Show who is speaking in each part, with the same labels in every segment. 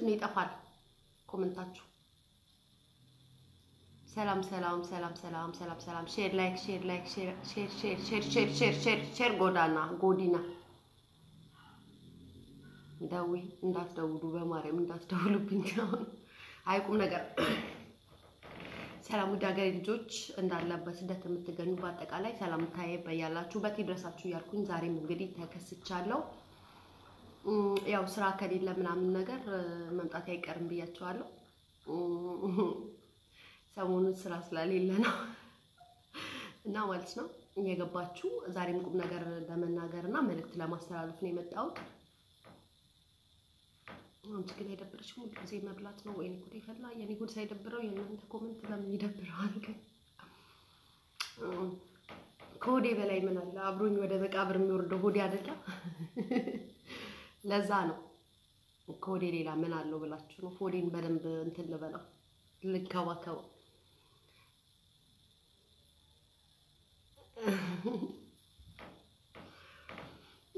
Speaker 1: ለምንድነው ይጠፋል? ኮመንታችሁ። ሰላም ሰላም ሰላም ሰላም ሰላም ሰላም። ሼር ላይክ ሼር ላይክ ሼር ሼር ሼር ሼር ሼር ሼር ሼር ጎዳና ጎዲና ደዊ እንዳትደውሉ በማርያም እንዳትደውሉብኝ። አሁን አይቁም ነገር ሰላም ውድ ሀገሬ ልጆች እንዳለበት ስደት የምትገኙ በአጠቃላይ ሰላምታዬ በያላችሁበት ይድረሳችሁ እያልኩኝ ዛሬም እንግዲህ ተከስቻለሁ። ያው ስራ ከሌለ ምናምን ነገር መምጣት አይቀርም ብያቸዋለሁ። ሰሞኑን ስራ ስለሌለ ነው እና ማለት ነው እየገባችሁ ዛሬም ቁም ነገር ለመናገር እና መልእክት ለማስተላለፍ ነው የመጣሁት። አንቺ ግን አይደብርሽም? ሁል ጊዜ መብላት ነው ወይ? ጉድ ይፈላ። የኔ ጉድ ሳይደብረው የእናንተ comment ለምን ይደብረዋል? ግን ከሆዴ በላይ ምን አለ? አብሮኝ ወደ መቃብር የሚወርደው ሆዴ አይደለ? ለዛ ነው ከሆዴ ሌላ ምን አለው ብላችሁ ነው። ሆዴን በደንብ እንትን ልበለው ልከባከበው።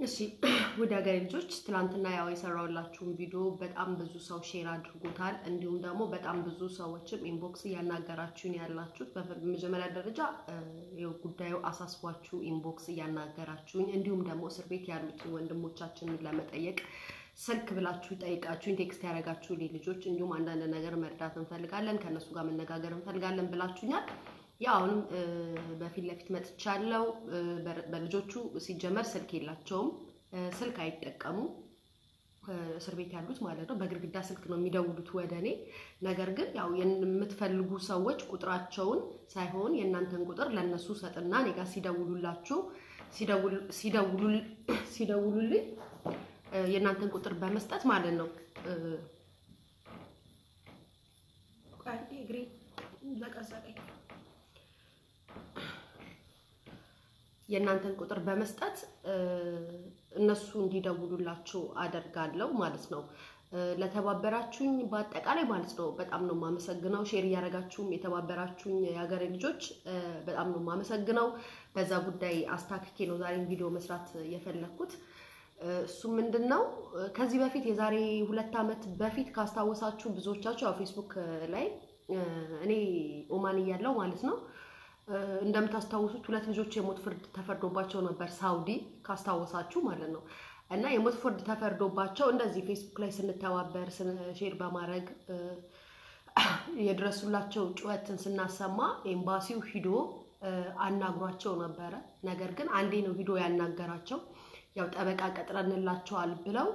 Speaker 1: እሺ ወደ ሀገሬ ልጆች ትናንትና ያው የሰራሁላችሁን ቪዲዮ በጣም ብዙ ሰው share አድርጎታል። እንዲሁም ደግሞ በጣም ብዙ ሰዎችም inbox እያናገራችሁን ያላችሁት በመጀመሪያ ደረጃ ጉዳዩ አሳስቧችሁ inbox እያናገራችሁኝ፣ እንዲሁም ደግሞ እስር ቤት ያሉትን ወንድሞቻችንን ለመጠየቅ ስልክ ብላችሁ ጠይቃችሁኝ text ያደረጋችሁ ልጆች፣ እንዲሁም አንዳንድ ነገር መርዳት እንፈልጋለን ከእነሱ ጋር መነጋገር እንፈልጋለን ብላችሁኛል። ያው አሁንም በፊት ለፊት መጥቻለሁ። በልጆቹ ሲጀመር ስልክ የላቸውም፣ ስልክ አይጠቀሙም። እስር ቤት ያሉት ማለት ነው። በግድግዳ ስልክ ነው የሚደውሉት ወደ እኔ። ነገር ግን ያው የምትፈልጉ ሰዎች ቁጥራቸውን ሳይሆን የእናንተን ቁጥር ለእነሱ ሰጥና እኔ ጋር ሲደውሉላችሁ ሲደውሉልኝ የእናንተን ቁጥር በመስጠት ማለት ነው እግሬ ዘቀዘቀኝ የእናንተን ቁጥር በመስጠት እነሱ እንዲደውሉላችሁ አደርጋለሁ ማለት ነው። ለተባበራችሁኝ በአጠቃላይ ማለት ነው በጣም ነው የማመሰግነው። ሼር እያደረጋችሁም የተባበራችሁኝ የሀገሬ ልጆች በጣም ነው የማመሰግነው። በዛ ጉዳይ አስታክኬ ነው ዛሬን ቪዲዮ መስራት የፈለግኩት። እሱ ምንድን ነው ከዚህ በፊት የዛሬ ሁለት ዓመት በፊት ካስታወሳችሁ ብዙዎቻችሁ ፌስቡክ ላይ እኔ ኦማን እያለሁ ማለት ነው እንደምታስታውሱት ሁለት ልጆች የሞት ፍርድ ተፈርዶባቸው ነበር ሳውዲ ካስታወሳችሁ ማለት ነው። እና የሞት ፍርድ ተፈርዶባቸው እንደዚህ ፌስቡክ ላይ ስንተባበር share በማድረግ የድረሱላቸው ጩኸትን ስናሰማ ኤምባሲው ሂዶ አናግሯቸው ነበረ። ነገር ግን አንዴ ነው ሂዶ ያናገራቸው። ያው ጠበቃ ቀጥረንላቸዋል ብለው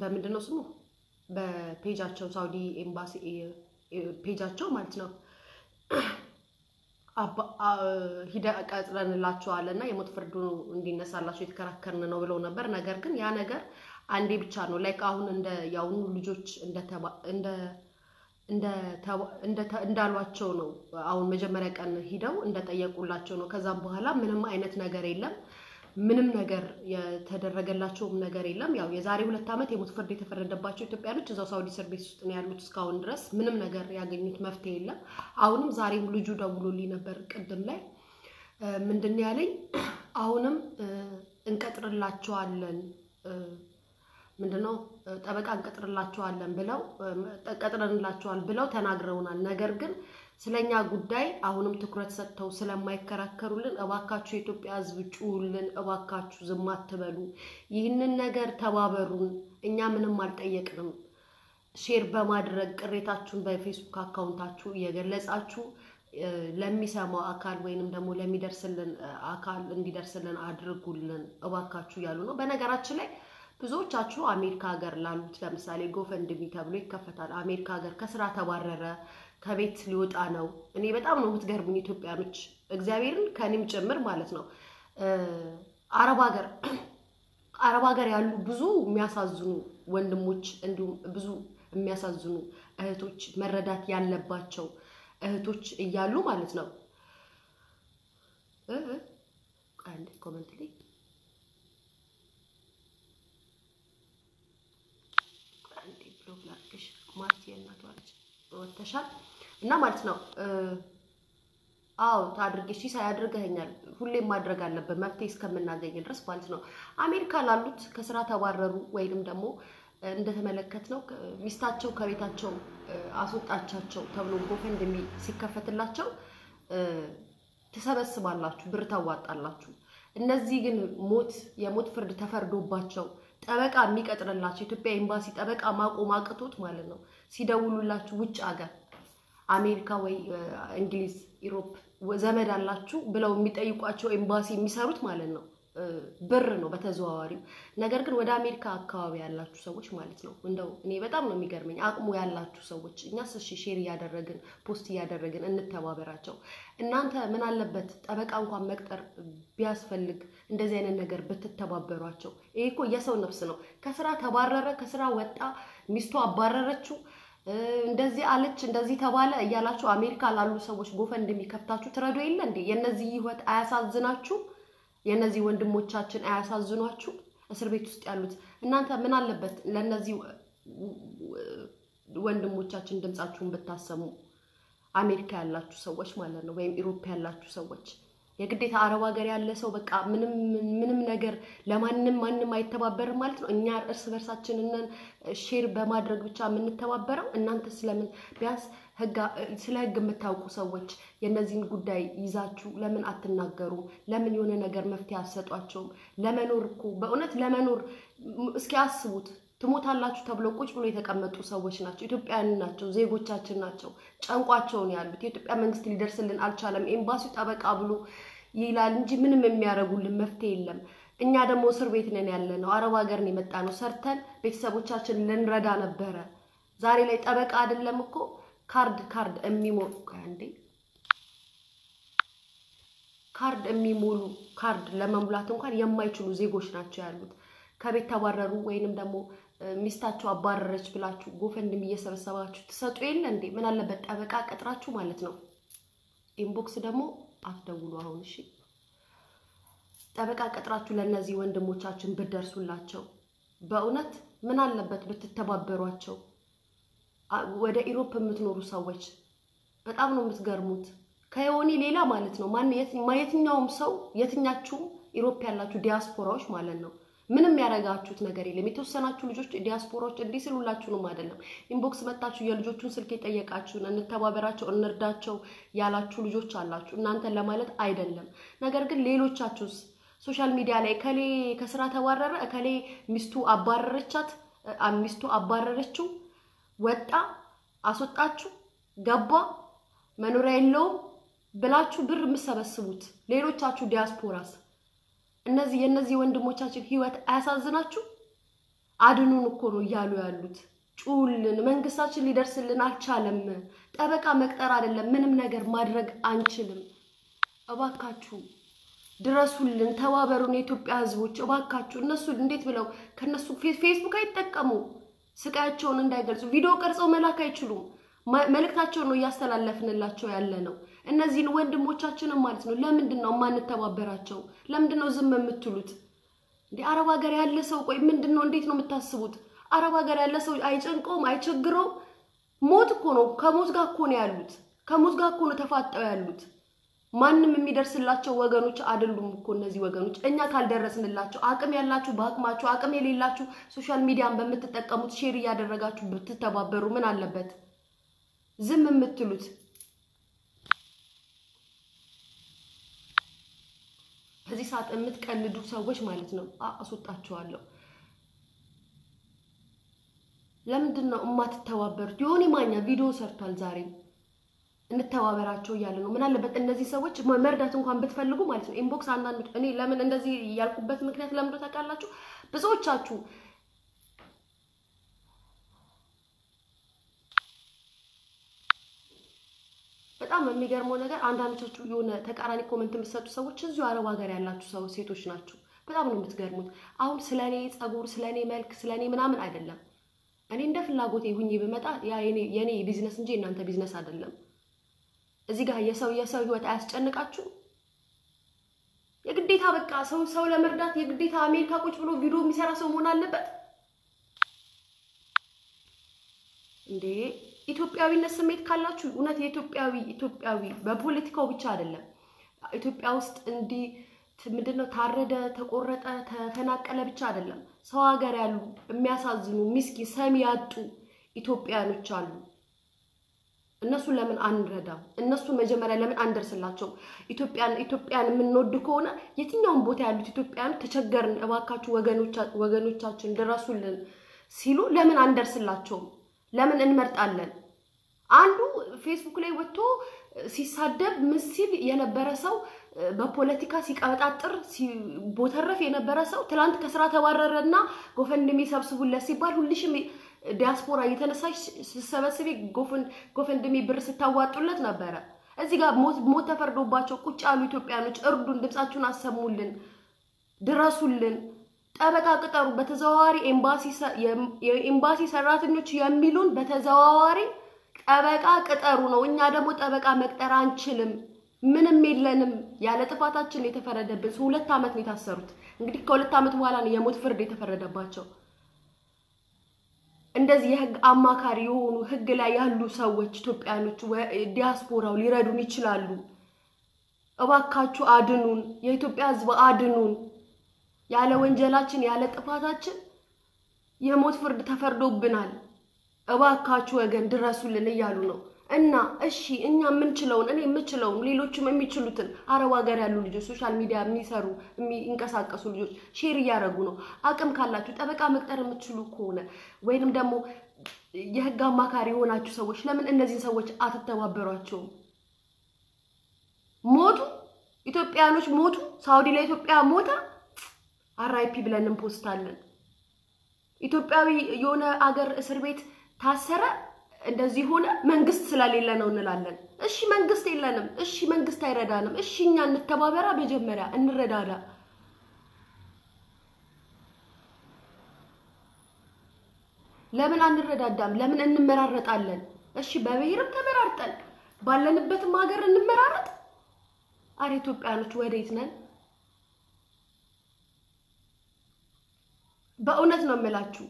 Speaker 1: በምንድን ነው ስሙ በፔጃቸው ሳውዲ ኤምባሲ ፔጃቸው ማለት ነው ሂደ ቀጥረንላቸዋል እና የሞት ፍርዱ እንዲነሳላቸው የተከራከርን ነው ብለው ነበር። ነገር ግን ያ ነገር አንዴ ብቻ ነው like አሁን እንደ የአሁኑ ልጆች እንዳሏቸው ነው። አሁን መጀመሪያ ቀን ሂደው እንደጠየቁላቸው ነው። ከዛም በኋላ ምንም አይነት ነገር የለም። ምንም ነገር የተደረገላቸውም ነገር የለም። ያው የዛሬ ሁለት ዓመት የሞት ፍርድ የተፈረደባቸው ኢትዮጵያኖች እዛው ሳውዲ እስር ቤት ውስጥ ነው ያሉት እስካሁን ድረስ ምንም ነገር ያገኙት መፍትሄ የለም። አሁንም ዛሬም ልጁ ደውሎልኝ ነበር ቅድም ላይ ምንድን ያለኝ፣ አሁንም እንቀጥርላቸዋለን ምንድነው ጠበቃ እንቀጥርላቸዋለን ብለው ቀጥረንላቸዋል ብለው ተናግረውናል። ነገር ግን ስለኛ ጉዳይ አሁንም ትኩረት ሰጥተው ስለማይከራከሩልን እባካችሁ የኢትዮጵያ ሕዝብ ጩሁልን፣ እባካችሁ ዝም አትበሉ፣ ይህንን ነገር ተባበሩን። እኛ ምንም አልጠየቅንም። share በማድረግ ቅሬታችሁን በፌስቡክ account ኣችሁ እየገለጻችሁ ለሚሰማው አካል ወይንም ደግሞ ለሚደርስልን አካል እንዲደርስልን አድርጉልን እባካችሁ እያሉ ነው። በነገራችን ላይ ብዙዎቻችሁ አሜሪካ ሀገር ላሉት ለምሳሌ ጎፈንድሚ ተብሎ ይከፈታል። አሜሪካ ሀገር ከስራ ተባረረ፣ ከቤት ሊወጣ ነው። እኔ በጣም ነው የምትገርሙኝ ኢትዮጵያኖች፣ እግዚአብሔርን ከእኔም ጭምር ማለት ነው። አረብ ሀገር አረብ ሀገር ያሉ ብዙ የሚያሳዝኑ ወንድሞች እንዲሁም ብዙ የሚያሳዝኑ እህቶች መረዳት ያለባቸው እህቶች እያሉ ማለት ነው። አንድ ኮመንት ላይ ማርቲ እናቷ ልጅ ወተሻል እና ማለት ነው። አዎ ታድርግ እሺ፣ ሳያደርገኛል ሁሌም ማድረግ አለብን መፍትሄ እስከምናገኝ ድረስ ማለት ነው። አሜሪካ ላሉት ከስራ ተባረሩ ወይንም ደግሞ እንደተመለከት ነው ሚስታቸው ከቤታቸው አስወጣቻቸው ተብሎ ጎፈንድሚ ሲከፈትላቸው ትሰበስባላችሁ፣ ብር ታዋጣላችሁ። እነዚህ ግን ሞት የሞት ፍርድ ተፈርዶባቸው ጠበቃ የሚቀጥርላቸው ኢትዮጵያ ኤምባሲ ጠበቃ ማቆም አቅቶት ማለት ነው ሲደውሉላችሁ ውጭ ሀገር አሜሪካ ወይ እንግሊዝ፣ ኢሮፕ ዘመድ አላችሁ ብለው የሚጠይቋቸው ኤምባሲ የሚሰሩት ማለት ነው ብር ነው በተዘዋዋሪው። ነገር ግን ወደ አሜሪካ አካባቢ ያላችሁ ሰዎች ማለት ነው እንደው እኔ በጣም ነው የሚገርመኝ አቅሙ ያላችሁ ሰዎች እኛስ እሺ share እያደረግን post እያደረግን እንተባበራቸው። እናንተ ምን አለበት ጠበቃ እንኳን መቅጠር ቢያስፈልግ እንደዚህ አይነት ነገር ብትተባበሯቸው። ይሄ እኮ የሰው ነፍስ ነው። ከስራ ተባረረ፣ ከስራ ወጣ፣ ሚስቱ አባረረችው እንደዚህ አለች እንደዚህ ተባለ እያላችሁ አሜሪካ ላሉ ሰዎች ጎፈንድሚ ከፍታችሁ ትረዱ የለ እንዴ? የእነዚህ ህይወት አያሳዝናችሁ? የእነዚህ ወንድሞቻችን አያሳዝኗችሁ? እስር ቤት ውስጥ ያሉት እናንተ ምን አለበት ለእነዚህ ወንድሞቻችን ድምጻችሁን ብታሰሙ። አሜሪካ ያላችሁ ሰዎች ማለት ነው፣ ወይም ኢሮፓ ያላችሁ ሰዎች የግዴታ አረብ ሀገር ያለ ሰው በቃ ምንም ምንም ነገር ለማንም ማንም አይተባበርም ማለት ነው። እኛ እርስ በርሳችንን share በማድረግ ብቻ የምንተባበረው እናንተ ስለምን ቢያንስ ስለ ህግ የምታውቁ ሰዎች የእነዚህን ጉዳይ ይዛችሁ ለምን አትናገሩ? ለምን የሆነ ነገር መፍትሄ አትሰጧቸውም? ለመኖር እኮ በእውነት ለመኖር እስኪ አስቡት። ትሞታላችሁ ተብለው ቁጭ ብሎ የተቀመጡ ሰዎች ናቸው። ኢትዮጵያውያን ናቸው፣ ዜጎቻችን ናቸው። ጨንቋቸውን ያሉት የኢትዮጵያ መንግስት ሊደርስልን አልቻለም። ኤምባሲው ጠበቃ ብሎ ይላል እንጂ ምንም የሚያደርጉልን መፍትሄ የለም። እኛ ደግሞ እስር ቤት ነን ያለ ነው። አረብ ሀገርን የመጣ ነው። ሰርተን ቤተሰቦቻችን ልንረዳ ነበረ። ዛሬ ላይ ጠበቃ አይደለም እኮ ካርድ ካርድ የሚሞሉ እንዴ ካርድ የሚሞሉ ካርድ ለመሙላት እንኳን የማይችሉ ዜጎች ናቸው ያሉት። ከቤት ተባረሩ ወይንም ደግሞ ሚስታቸው አባረረች ብላችሁ GoFundMe እየሰበሰባችሁ ትሰጡ የለ እንዴ? ምን አለበት ጠበቃ ቀጥራችሁ ማለት ነው። inbox ደግሞ አትደውሉ አሁን እሺ። ጠበቃ ቀጥራችሁ ለእነዚህ ወንድሞቻችን ብትደርሱላቸው በእውነት ምን አለበት ብትተባበሯቸው። ወደ Europe የምትኖሩ ሰዎች በጣም ነው የምትገርሙት። ከዮኒ ሌላ ማለት ነው ማን የትኛውም ሰው የትኛችሁም Europe ያላችሁ ዲያስፖራዎች ማለት ነው ምንም ያደረጋችሁት ነገር የለም። የተወሰናችሁ ልጆች ዲያስፖራዎች እንዲህ ስሉላችሁንም አይደለም inbox መጣችሁ የልጆቹን ስልክ የጠየቃችሁን እንተባበራቸው፣ እንርዳቸው ያላችሁ ልጆች አላችሁ። እናንተን ለማለት አይደለም። ነገር ግን ሌሎቻችሁስ social media ላይ እከሌ ከስራ ተባረረ፣ እከሌ ሚስቱ አባረረቻት፣ ሚስቱ አባረረችው፣ ወጣ፣ አስወጣችሁ፣ ገባ፣ መኖሪያ የለውም ብላችሁ ብር የምትሰበስቡት ሌሎቻችሁ ዲያስፖራስ እነዚህ የእነዚህ ወንድሞቻችን ህይወት አያሳዝናችሁ? አድኑን እኮ ነው እያሉ ያሉት። ጩልን፣ መንግስታችን ሊደርስልን አልቻለም። ጠበቃ መቅጠር አይደለም ምንም ነገር ማድረግ አንችልም። እባካችሁ ድረሱልን፣ ተባበሩን። የኢትዮጵያ ህዝቦች እባካችሁ። እነሱ እንዴት ብለው ከነሱ ፌስቡክ አይጠቀሙ፣ ስቃያቸውን እንዳይገልጹ ቪዲዮ ቀርጸው መላክ አይችሉም። መልእክታቸውን ነው እያስተላለፍንላቸው ያለ ነው። እነዚህን ወንድሞቻችንን ማለት ነው። ለምንድን ነው የማንተባበራቸው? ለምንድን ነው ዝም የምትሉት? እንዴ አረብ ሀገር ያለ ሰው ቆይ ምንድን ነው እንዴት ነው የምታስቡት? አረብ ሀገር ያለ ሰው አይጨንቀውም? አይቸግረውም? ሞት እኮ ነው። ከሞት ጋር እኮ ነው ያሉት። ከሞት ጋር እኮ ነው ተፋጠው ያሉት። ማንም የሚደርስላቸው ወገኖች አይደሉም እኮ እነዚህ ወገኖች። እኛ ካልደረስንላቸው አቅም ያላችሁ በአቅማችሁ፣ አቅም የሌላችሁ social media ን በምትጠቀሙት share እያደረጋችሁ ብትተባበሩ ምን አለበት? ዝም የምትሉት በዚህ ሰዓት የምትቀልዱ ሰዎች ማለት ነው አስወጣችኋለሁ። ለምንድን ነው የማትተባበሩት? የሆነ ማኛ ቪዲዮ ሰርቷል ዛሬ እንተባበራቸው እያለ ነው። ምን አለበት እነዚህ ሰዎች መርዳት እንኳን ብትፈልጉ ማለት ነው inbox አንዳንዶች እኔ ለምን እንደዚህ ያልኩበት ምክንያት ነው ታውቃላችሁ? ብዙዎቻችሁ በጣም የሚገርመው ነገር አንዳንዶቻችሁ የሆነ ተቃራኒ comment የምትሰጡ ሰዎች እዚሁ አረብ ሀገር ያላችሁ ሰው ሴቶች ናችሁ። በጣም ነው የምትገርሙት። አሁን ስለ እኔ ጸጉር፣ ስለ እኔ መልክ፣ ስለ እኔ ምናምን አይደለም። እኔ እንደ ፍላጎቴ ሁኜ ብመጣ ያ የኔ ቢዝነስ እንጂ የእናንተ ቢዝነስ አይደለም። እዚህ ጋር የሰው የሰው ህይወት አያስጨንቃችሁ? የግዴታ በቃ ሰው ሰው ለመርዳት የግዴታ አሜሪካ ቁጭ ብሎ ቪዲዮ የሚሰራ ሰው መሆን አለበት እንዴ? ኢትዮጵያዊነት ስሜት ካላችሁ እውነት የኢትዮጵያዊ ኢትዮጵያዊ በፖለቲካው ብቻ አይደለም ኢትዮጵያ ውስጥ እንዲህ ምንድን ነው ታረደ፣ ተቆረጠ፣ ተፈናቀለ ብቻ አይደለም። ሰው ሀገር ያሉ የሚያሳዝኑ ሚስኪን ሰሚ ያጡ ኢትዮጵያኖች አሉ። እነሱን ለምን አንረዳም? እነሱን መጀመሪያ ለምን አንደርስላቸው? ኢትዮጵያን ኢትዮጵያን የምንወድ ከሆነ የትኛውን ቦታ ያሉት ኢትዮጵያን ተቸገርን፣ እባካችሁ ወገኖቻችን ድረሱልን ሲሉ ለምን አንደርስላቸውም? ለምን እንመርጣለን? አንዱ ፌስቡክ ላይ ወጥቶ ሲሳደብ ምን ሲል የነበረ ሰው በፖለቲካ ሲቀበጣጥር ሲቦተረፍ የነበረ ሰው ትላንት ከስራ ተባረረና GoFundMe ሰብስቡለት ሲባል ሁልሽም ዲያስፖራ እየተነሳሽ ስትሰበስቢ GoFundMe ብር ስታዋጡለት ነበረ። እዚህ ጋር ሞት ተፈርዶባቸው ቁጭ ያሉ ኢትዮጵያኖች እርዱን፣ ድምፃችሁን አሰሙልን፣ ድረሱልን፣ ጠበቃ ቅጠሩ። በተዘዋዋሪ የኤምባሲ ሰራተኞች የሚሉን በተዘዋዋሪ ጠበቃ ቅጠሩ ነው። እኛ ደግሞ ጠበቃ መቅጠር አንችልም፣ ምንም የለንም። ያለ ጥፋታችን የተፈረደብን ሁለት ዓመት ነው የታሰሩት። እንግዲህ ከሁለት ዓመት በኋላ ነው የሞት ፍርድ የተፈረደባቸው። እንደዚህ የህግ አማካሪ የሆኑ ህግ ላይ ያሉ ሰዎች ኢትዮጵያኖች፣ ዲያስፖራው ሊረዱን ይችላሉ። እባካችሁ አድኑን፣ የኢትዮጵያ ህዝብ አድኑን። ያለ ወንጀላችን ያለ ጥፋታችን የሞት ፍርድ ተፈርዶብናል። እባካችሁ ወገን ድረሱልን እያሉ ነው። እና እሺ እኛ የምንችለውን እኔ የምችለውን ሌሎችም የሚችሉትን አረብ ሀገር ያሉ ልጆች social media የሚሰሩ የሚንቀሳቀሱ ልጆች share እያደረጉ ነው። አቅም ካላችሁ ጠበቃ መቅጠር የምትችሉ ከሆነ ወይንም ደግሞ የህግ አማካሪ የሆናችሁ ሰዎች ለምን እነዚህን ሰዎች አትተባበሯቸውም? ሞቱ፣ ኢትዮጵያኖች ሞቱ፣ ሳውዲ ላይ ኢትዮጵያ አራይፒ ብለን እንፖስታለን። ኢትዮጵያዊ የሆነ አገር እስር ቤት ታሰረ እንደዚህ ሆነ፣ መንግስት ስለሌለ ነው እንላለን። እሺ መንግስት የለንም። እሺ መንግስት አይረዳንም። እሺ እኛ እንተባበራ፣ መጀመሪያ እንረዳዳ። ለምን አንረዳዳም? ለምን እንመራረጣለን? እሺ በብሔርም ተመራርጠን ባለንበትም ሀገር እንመራረጥ። አረ ኢትዮጵያኖች ወዴት ነን? በእውነት ነው የምላችሁ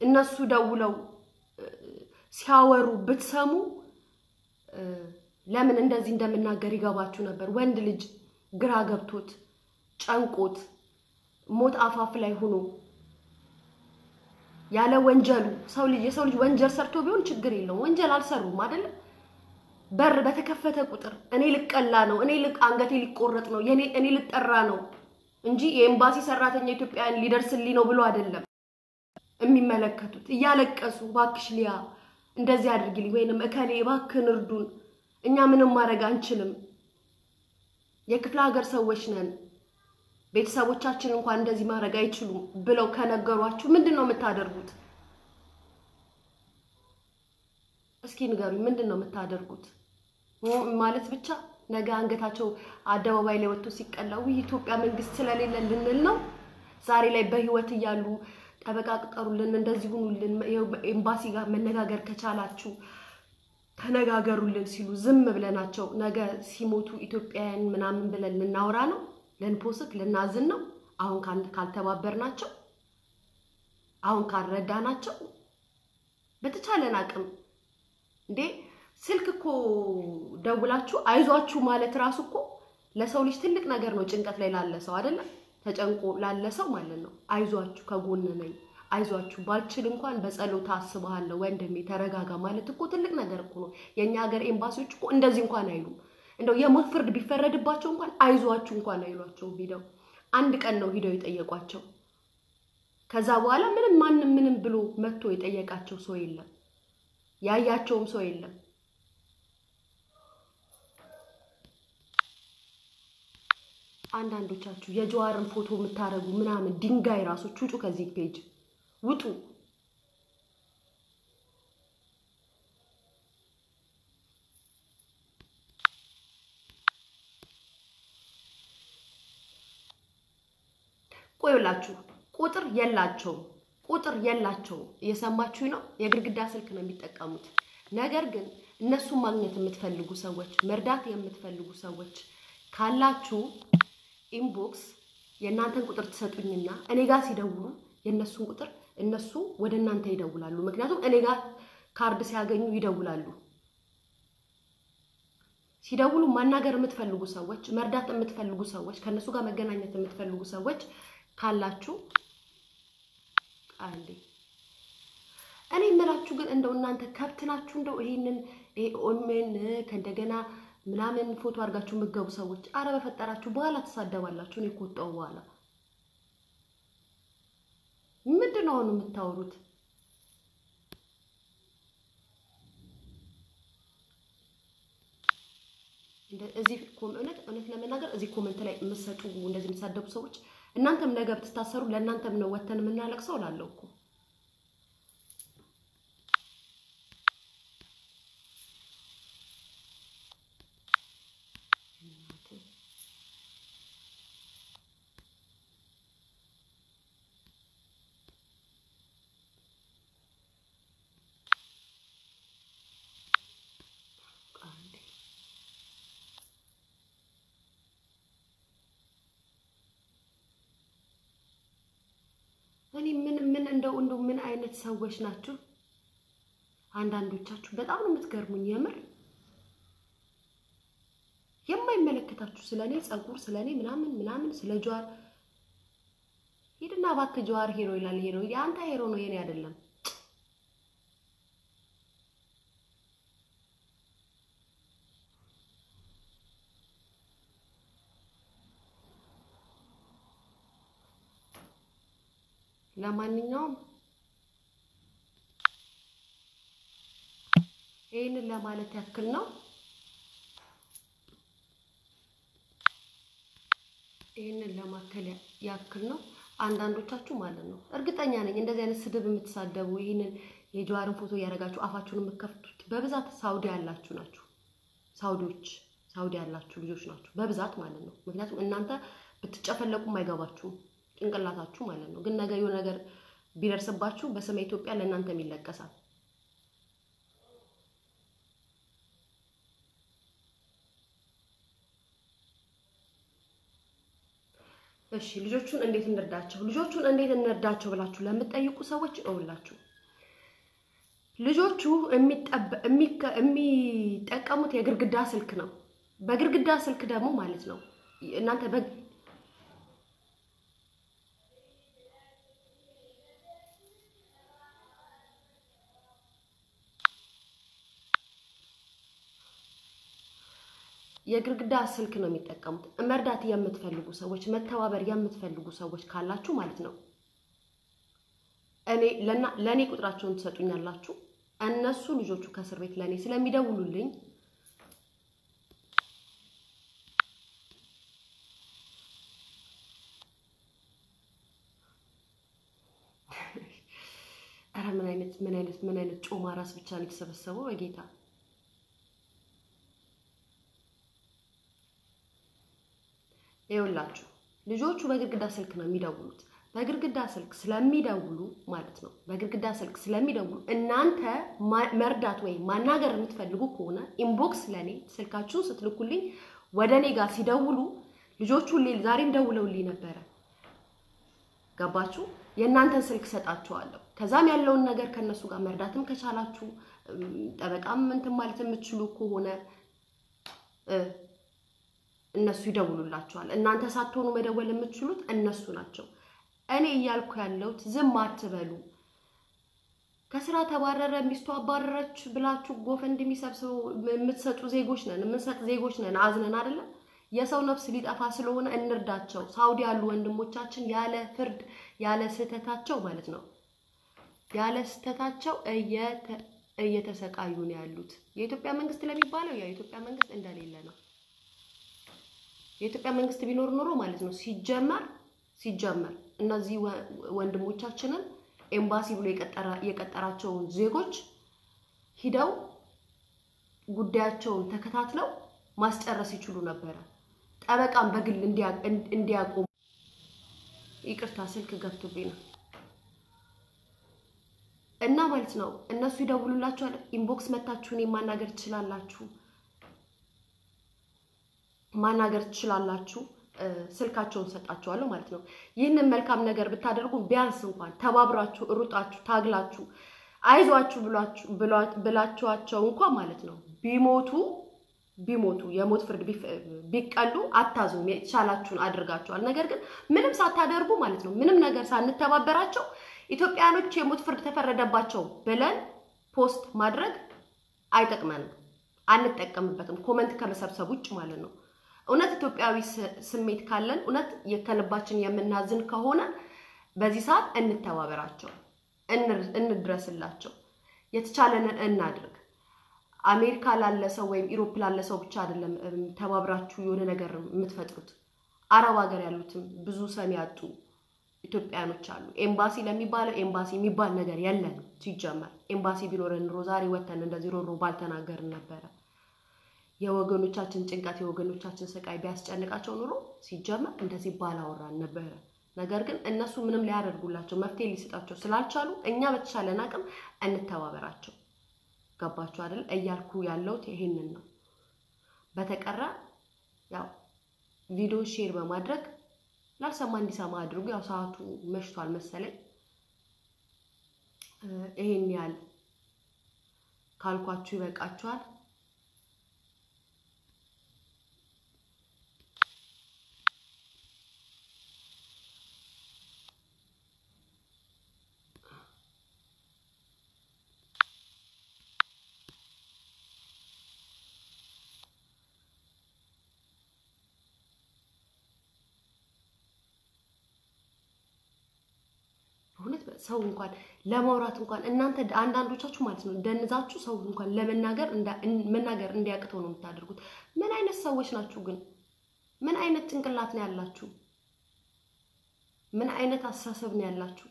Speaker 1: እነሱ ደውለው ሲያወሩ ብትሰሙ ለምን እንደዚህ እንደምናገር ይገባችሁ ነበር። ወንድ ልጅ ግራ ገብቶት ጨንቆት ሞት አፋፍ ላይ ሆኖ ያለ ወንጀሉ ሰው ልጅ የሰው ልጅ ወንጀል ሰርቶ ቢሆን ችግር የለውም። ወንጀል አልሰሩም አይደለም። በር በተከፈተ ቁጥር እኔ ልቀላ ነው፣ እኔ አንገቴ ሊቆረጥ ነው፣ እኔ ልጠራ ነው እንጂ የኤምባሲ ሰራተኛ ኢትዮጵያን ሊደርስልኝ ነው ብሎ አይደለም የሚመለከቱት እያለቀሱ እባክሽ ሊያ እንደዚህ አድርጊልኝ ወይንም እከሌ እባክህን እርዱን፣ እኛ ምንም ማድረግ አንችልም፣ የክፍለ ሀገር ሰዎች ነን፣ ቤተሰቦቻችን እንኳን እንደዚህ ማድረግ አይችሉም ብለው ከነገሯችሁ ምንድን ነው የምታደርጉት? እስኪ ንገሩኝ፣ ምንድን ነው የምታደርጉት? ማለት ብቻ ነገ አንገታቸው አደባባይ ላይ ወጥቶ ሲቀላው ይህ ኢትዮጵያ መንግስት ስለሌለ ልንል ነው? ዛሬ ላይ በህይወት እያሉ ጠበቃ ቅጠሩልን፣ እንደዚህ ሁኑልን፣ ኤምባሲ ጋር መነጋገር ከቻላችሁ ተነጋገሩልን ሲሉ ዝም ብለናቸው ነገ ሲሞቱ ኢትዮጵያውያን ምናምን ብለን ልናወራ ነው? ልንፖስት ልናዝን ነው? አሁን ካልተባበርናቸው፣ አሁን ካልረዳናቸው፣ በተቻለን አቅም እንዴ ስልክ እኮ ደውላችሁ አይዟችሁ ማለት ራሱ እኮ ለሰው ልጅ ትልቅ ነገር ነው። ጭንቀት ላይ ላለ ሰው አይደለም ተጨንቆ ላለ ሰው ማለት ነው። አይዟችሁ ከጎን ነኝ፣ አይዟችሁ ባልችል እንኳን በጸሎት አስብሃለሁ ወንድሜ ተረጋጋ ማለት እኮ ትልቅ ነገር እኮ ነው። የእኛ ሀገር ኤምባሲዎች እኮ እንደዚህ እንኳን አይሉም። እንደው የሞት ፍርድ ቢፈረድባቸው እንኳን አይዟችሁ እንኳን አይሏቸውም። ሂደው አንድ ቀን ነው ሂደው የጠየቋቸው። ከዛ በኋላ ምንም ማንም ምንም ብሎ መጥቶ የጠየቃቸው ሰው የለም፣ ያያቸውም ሰው የለም። አንዳንዶቻችሁ የጀዋርን ፎቶ የምታደርጉ ምናምን ድንጋይ ራሶች ውጡ፣ ከዚህ page ውጡ። ቆይላችሁ ቁጥር የላቸውም፣ ቁጥር የላቸውም። እየሰማችሁ ነው። የግድግዳ ስልክ ነው የሚጠቀሙት። ነገር ግን እነሱን ማግኘት የምትፈልጉ ሰዎች፣ መርዳት የምትፈልጉ ሰዎች ካላችሁ inbox የእናንተን ቁጥር ትሰጡኝና እኔ ጋር ሲደውሉ የእነሱን ቁጥር እነሱ ወደ እናንተ ይደውላሉ። ምክንያቱም እኔ ጋር ካርድ ሲያገኙ ይደውላሉ። ሲደውሉ ማናገር የምትፈልጉ ሰዎች፣ መርዳት የምትፈልጉ ሰዎች፣ ከእነሱ ጋር መገናኘት የምትፈልጉ ሰዎች ካላችሁ አንዴ እኔ የምላችሁ ግን እንደው እናንተ ከብት ናችሁ። እንደው ይሄንን ኦሜን ከእንደገና ምናምን ፎቶ አድርጋችሁ የምትገቡ ሰዎች አረ በፈጠራችሁ በኋላ ትሳደባላችሁ። እኔ ከወጣሁ በኋላ ምንድን ነው አሁን የምታወሩት? እዚህ እውነት እውነት ለመናገር እዚህ comment ላይ የምትሰጡ እንደዚህ የምትሳደቡ ሰዎች እናንተም ነገ ብትታሰሩ ለእናንተም ነው ወተን የምናለቅሰው እላለሁ እኮ እኔ ምን ምን እንደው እንደው ምን አይነት ሰዎች ናችሁ? አንዳንዶቻችሁ በጣም ነው የምትገርሙኝ። የምር የማይመለከታችሁ ስለኔ ጸጉር፣ ስለኔ ምናምን ምናምን ስለ ጀዋር ሂድና እባክህ ጀዋር ሄሮ ይላል። ሄሮ የአንተ ሄሮ ነው የኔ አይደለም። ለማንኛውም ይህንን ለማለት ያክል ነው። ይህንን ለማከል ያክል ነው። አንዳንዶቻችሁ ማለት ነው እርግጠኛ ነኝ እንደዚህ አይነት ስድብ የምትሳደቡ ይህንን የጀዋርን ፎቶ እያደረጋችሁ አፋችሁን የምትከፍቱት በብዛት ሳውዲ ያላችሁ ናችሁ። ሳውዲዎች ሳውዲ ያላችሁ ልጆች ናችሁ በብዛት ማለት ነው። ምክንያቱም እናንተ ብትጨፈለቁም አይገባችሁም ጭንቅላታችሁ ማለት ነው። ግን ነገ የሆነ ነገር ቢደርስባችሁ በስመ ኢትዮጵያ ለእናንተም ይለቀሳል። እሺ ልጆቹን እንዴት እንርዳቸው? ልጆቹን እንዴት እንርዳቸው ብላችሁ ለምትጠይቁ ሰዎች እውላችሁ ልጆቹ የሚጠቀሙት የግርግዳ ስልክ ነው። በግርግዳ ስልክ ደግሞ ማለት ነው እናንተ የግርግዳ ስልክ ነው የሚጠቀሙት። መርዳት የምትፈልጉ ሰዎች፣ መተባበር የምትፈልጉ ሰዎች ካላችሁ ማለት ነው እኔ ለእኔ ቁጥራቸውን ትሰጡኛላችሁ። እነሱ ልጆቹ ከእስር ቤት ለእኔ ስለሚደውሉልኝ ኧረ ምን አይነት ምን አይነት ምን አይነት ጮማ ራስ ብቻ ነው የተሰበሰበው በጌታ ይኸውላችሁ ልጆቹ በግድግዳ ስልክ ነው የሚደውሉት። በግድግዳ ስልክ ስለሚደውሉ ማለት ነው በግድግዳ ስልክ ስለሚደውሉ እናንተ መርዳት ወይም ማናገር የምትፈልጉ ከሆነ inbox ለእኔ ስልካችሁን ስትልኩልኝ ወደ እኔ ጋር ሲደውሉ ልጆቹ ዛሬም ደውለውልኝ ነበረ። ገባችሁ? የእናንተን ስልክ ሰጣችኋለሁ። ከዛም ያለውን ነገር ከእነሱ ጋር መርዳትም ከቻላችሁ ጠበቃም እንትን ማለት የምትችሉ ከሆነ እነሱ ይደውሉላችኋል። እናንተ ሳትሆኑ መደወል የምትችሉት እነሱ ናቸው። እኔ እያልኩ ያለሁት ዝም አትበሉ። ከስራ ተባረረ፣ ሚስቱ አባረረች ብላችሁ ጎፈንድሚ ሰብስበው የምትሰጡ ዜጎች ነን፣ የምንሰጥ ዜጎች ነን። አዝነን አይደለም። የሰው ነፍስ ሊጠፋ ስለሆነ እንርዳቸው። ሳውዲ ያሉ ወንድሞቻችን ያለ ፍርድ ያለ ስህተታቸው ማለት ነው ያለ ስህተታቸው እየተሰቃዩ ነው ያሉት። የኢትዮጵያ መንግስት ለሚባለው ያው የኢትዮጵያ መንግስት እንደሌለ ነው። የኢትዮጵያ መንግስት ቢኖር ኖሮ ማለት ነው ሲጀመር ሲጀመር እነዚህ ወንድሞቻችንን ኤምባሲ ብሎ የቀጠራቸውን ዜጎች ሂደው ጉዳያቸውን ተከታትለው ማስጨረስ ይችሉ ነበረ። ጠበቃም በግል እንዲያቆሙ። ይቅርታ ስልክ ገብቶብኝ ነው እና ማለት ነው እነሱ ይደውሉላችኋል። inbox መታችሁ እኔን ማናገር ትችላላችሁ ማናገር ትችላላችሁ። ስልካቸውን ሰጣችኋለሁ ማለት ነው። ይህንን መልካም ነገር ብታደርጉ ቢያንስ እንኳን ተባብራችሁ ሩጣችሁ ታግላችሁ አይዟችሁ ብላችኋቸው እንኳ ማለት ነው ቢሞቱ ቢሞቱ የሞት ፍርድ ቢቀሉ አታዙም። የተቻላችሁን አድርጋችኋል። ነገር ግን ምንም ሳታደርጉ ማለት ነው ምንም ነገር ሳንተባበራቸው ኢትዮጵያኖች የሞት ፍርድ ተፈረደባቸው ብለን post ማድረግ አይጠቅመንም፣ አንጠቀምበትም። comment ከመሰብሰብ ውጭ ማለት ነው። እውነት ኢትዮጵያዊ ስሜት ካለን እውነት ከልባችን የምናዝን ከሆነ በዚህ ሰዓት እንተባበራቸው፣ እንድረስላቸው፣ የተቻለንን እናድርግ። አሜሪካ ላለ ሰው ወይም Europe ላለ ሰው ብቻ አይደለም ተባብራችሁ የሆነ ነገር የምትፈጥሩት። አረብ ሀገር ያሉትም ብዙ ሰሚ ያጡ ኢትዮጵያኖች አሉ። ኤምባሲ ለሚባለው ኤምባሲ የሚባል ነገር የለን። ሲጀመር ኤምባሲ ቢኖረን ኑሮ ዛሬ ወተን እንደዚህ ሮሮ ባልተናገርን ነበረ። የወገኖቻችን ጭንቀት የወገኖቻችን ስቃይ ቢያስጨንቃቸው ኑሮ ሲጀመር እንደዚህ ባላወራን ነበረ። ነገር ግን እነሱ ምንም ሊያደርጉላቸው መፍትሄ ሊሰጣቸው ስላልቻሉ እኛ በተቻለን አቅም እንተባበራቸው። ገባችሁ አይደል? እያልኩ ያለሁት ይሄንን ነው። በተቀረ ያው ቪዲዮ share በማድረግ ላልሰማ እንዲሰማ አድርጉ። ያው ሰዓቱ መሽቷል መሰለኝ። ይሄን ያህል ካልኳችሁ ይበቃችኋል። እውነት ሰው እንኳን ለማውራት እንኳን እናንተ አንዳንዶቻችሁ ማለት ነው ደንዛችሁ ሰው እንኳን ለመናገር መናገር እንዲያቅተው ነው የምታደርጉት። ምን አይነት ሰዎች ናችሁ ግን? ምን አይነት ጭንቅላት ነው ያላችሁ? ምን አይነት አስተሳሰብ ነው ያላችሁ?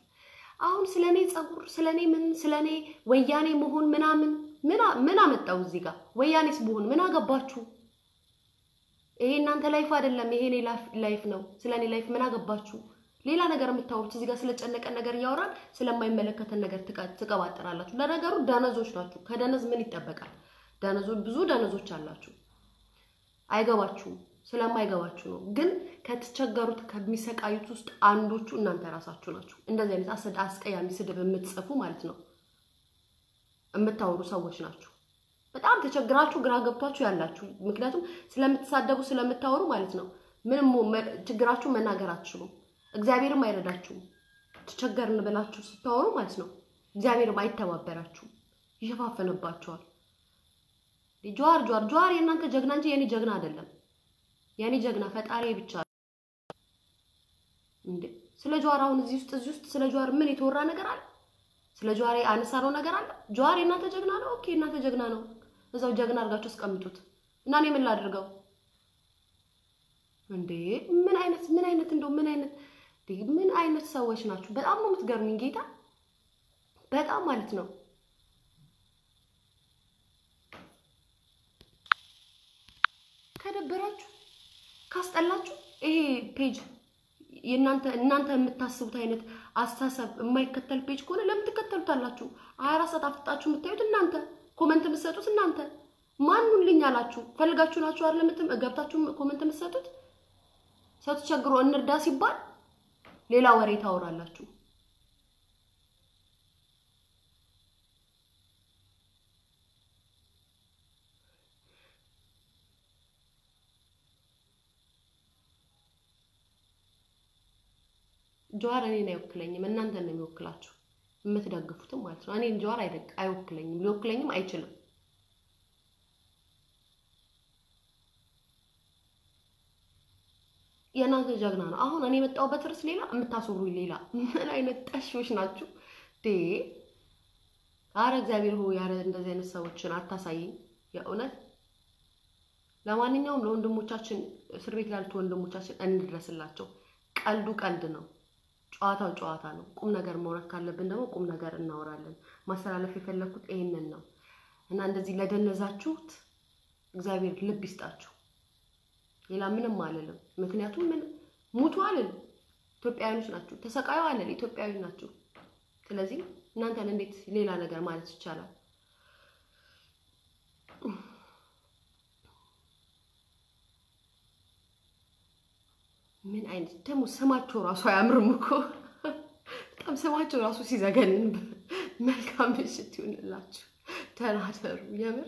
Speaker 1: አሁን ስለ እኔ ጸጉር፣ ስለ እኔ ምን፣ ስለ እኔ ወያኔ መሆን ምናምን ምን አመጣው እዚህ ጋር? ወያኔስ ብሆን ምን አገባችሁ? ይሄ እናንተ ላይፍ አይደለም፣ ይሄ እኔ life ነው። ስለ እኔ life ምን አገባችሁ? ሌላ ነገር የምታወሩት እዚህ ጋር ስለጨነቀን ነገር እያወራን ስለማይመለከተን ነገር ትቀባጠራላችሁ። ለነገሩ ደነዞች ናችሁ። ከደነዝ ምን ይጠበቃል? ደነዞች ብዙ ደነዞች አላችሁ። አይገባችሁም። ስለማይገባችሁ ነው። ግን ከተቸገሩት ከሚሰቃዩት ውስጥ አንዶቹ እናንተ ራሳችሁ ናችሁ። እንደዚህ አይነት አስቀያሚ ስድብ የምትጽፉ ማለት ነው የምታወሩ ሰዎች ናችሁ። በጣም ተቸግራችሁ ግራ ገብቷችሁ ያላችሁ፣ ምክንያቱም ስለምትሳደቡ ስለምታወሩ ማለት ነው። ምንም ችግራችሁ መናገር አትችሉም። እግዚአብሔርም አይረዳችሁም። ተቸገርን ብላችሁ ስታወሩ ማለት ነው እግዚአብሔርም አይተባበራችሁም፣ ይሸፋፈንባችኋል። ጀዋር ጀዋር ጀዋር የእናንተ ጀግና እንጂ የኔ ጀግና አይደለም። የኔ ጀግና ፈጣሪ ብቻ እንዴ። ስለ ጀዋር አሁን እዚህ ውስጥ እዚህ ውስጥ ስለ ጀዋር ምን የተወራ ነገር አለ? ስለ ጀዋር አነሳነው ነገር አለ? ጀዋር የእናንተ ጀግና ነው። okay የእናንተ ጀግና ነው። እዛው ጀግና አድርጋችሁ አስቀምጡት እና እኔ ምን ላድርገው እንዴ? ምን አይነት ምን አይነት እንደው ምን አይነት ምን አይነት ሰዎች ናችሁ? በጣም ነው የምትገርሙኝ ጌታ በጣም ማለት ነው። ከደበራችሁ ካስጠላችሁ ይሄ page የእናንተ እናንተ የምታስቡት አይነት አስተሳሰብ የማይከተል page ከሆነ ለምን ትከተሉታላችሁ? ሀያ አራት ሰዓት አፍጥጣችሁ የምታዩት እናንተ፣ comment የምትሰጡት እናንተ። ማን ኑልኝ አላችሁ ፈልጋችሁ ናችሁ አይደለም ገብታችሁ comment የምትሰጡት ሰው ተቸግሮ እንርዳ ሲባል ሌላ ወሬ ታወራላችሁ። ጀዋር እኔን አይወክለኝም፣ እናንተን ነው የሚወክላችሁ የምትደግፉትም ማለት ነው። እኔን ጀዋር አይወክለኝም፣ ሊወክለኝም አይችልም። የእናንተ ጀግና ነው። አሁን እኔ የመጣሁበት ርዕስ ሌላ፣ የምታስሩኝ ሌላ። ምን አይነት ጠሾች ናችሁ? አረ እግዚአብሔር ሆይ ያረ እንደዚህ አይነት ሰዎችን አታሳይኝ የእውነት። ለማንኛውም ለወንድሞቻችን እስር ቤት ላሉት ወንድሞቻችን እንድረስላቸው። ቀልዱ ቀልድ ነው፣ ጨዋታው ጨዋታ ነው። ቁም ነገር ማውራት ካለብን ደግሞ ቁም ነገር እናወራለን። ማስተላለፍ የፈለግኩት ይሄንን ነው እና እንደዚህ ለደነዛችሁት እግዚአብሔር ልብ ይስጣችሁ። ሌላ ምንም አልልም። ምክንያቱም ምን ሙቱ አልል ኢትዮጵያውያኖች ናችሁ፣ ተሰቃዩ አልል ኢትዮጵያዊ ናችሁ። ስለዚህ እናንተን እንዴት ሌላ ነገር ማለት ይቻላል? ምን አይነት ደግሞ ስማቸው ራሱ አያምርም እኮ በጣም ስማቸው ራሱ ሲዘገንን መልካም ምሽት ይሁንላችሁ። ተናደሩ የምር